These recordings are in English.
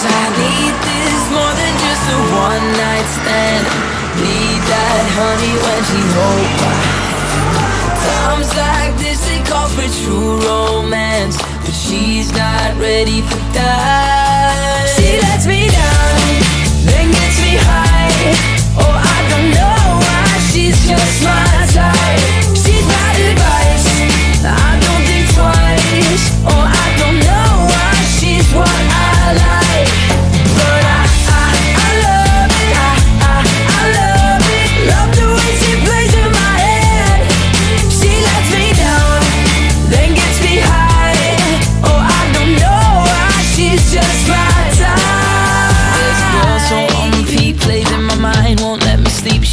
Cause I need this more than just a one night stand. Need that honey when she hold my Times like this they call for true romance. But she's not ready for that.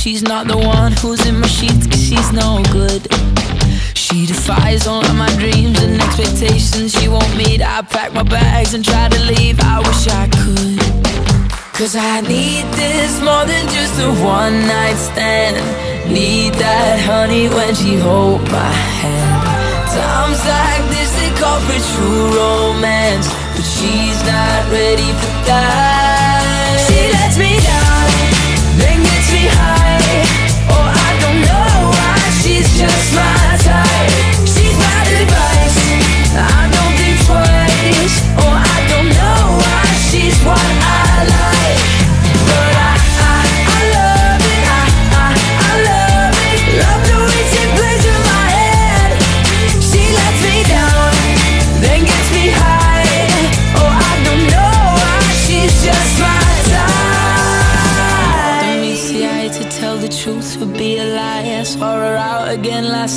She's not the one who's in my sheets, cause she's no good. She defies all of my dreams and expectations she won't meet. I pack my bags and try to leave. I wish I could. Cause I need this more than just a one night stand. Need that honey when she hold my hand. Times like this they call for true romance, but she's not ready for that.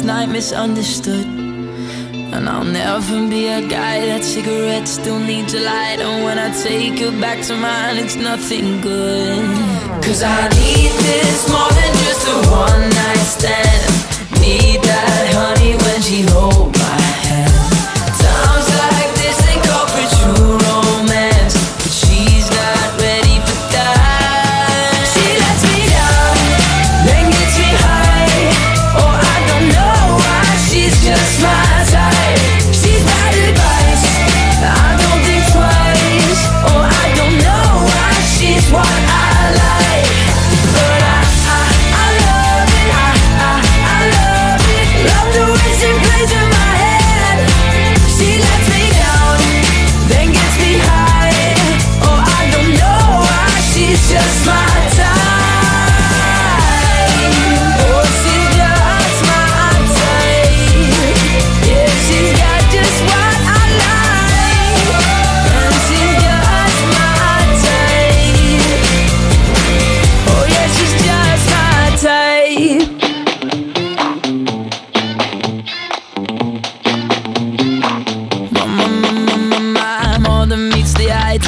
Night, misunderstood. And I'll never be a guy that cigarette still needs a light. And when I take her back to mine, it's nothing good. Cause I need this more than just a one night stand. Need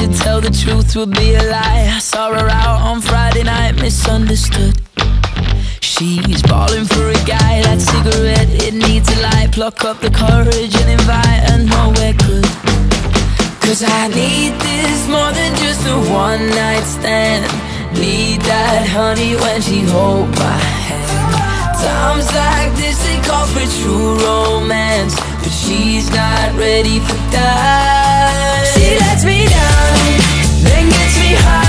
to tell the truth would be a lie. I saw her out on Friday night, misunderstood. She's balling for a guy, that cigarette, it needs a light. Pluck up the courage and invite her nowhere good. Cause I need this more than just a one night stand. Need that honey when she hold my. Times like this, they call for true romance. But she's not ready for that. She lets me down, then gets me high.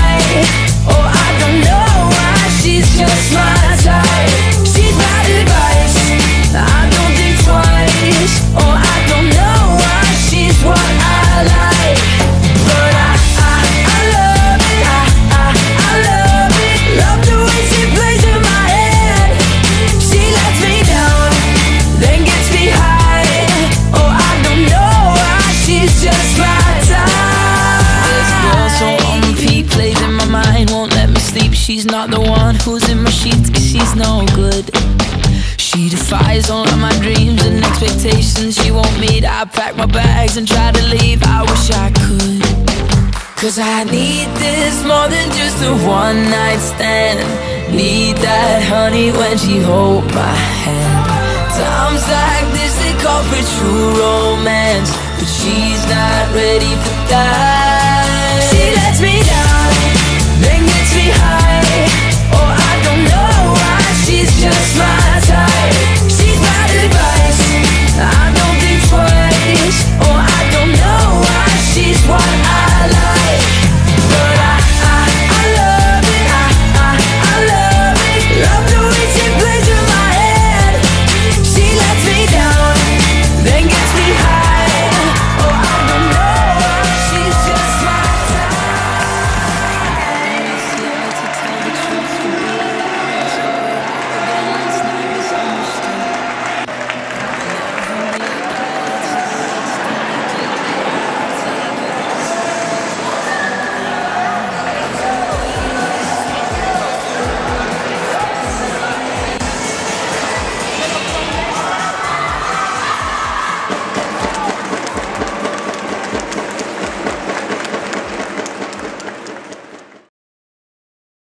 She's not the one who's in my sheets, cause she's no good. She defies all of my dreams and expectations she won't meet. I pack my bags and try to leave. I wish I could. Cause I need this more than just a one night stand. Need that honey when she hold my hand. Times like this, they call for true romance. But she's not ready for that.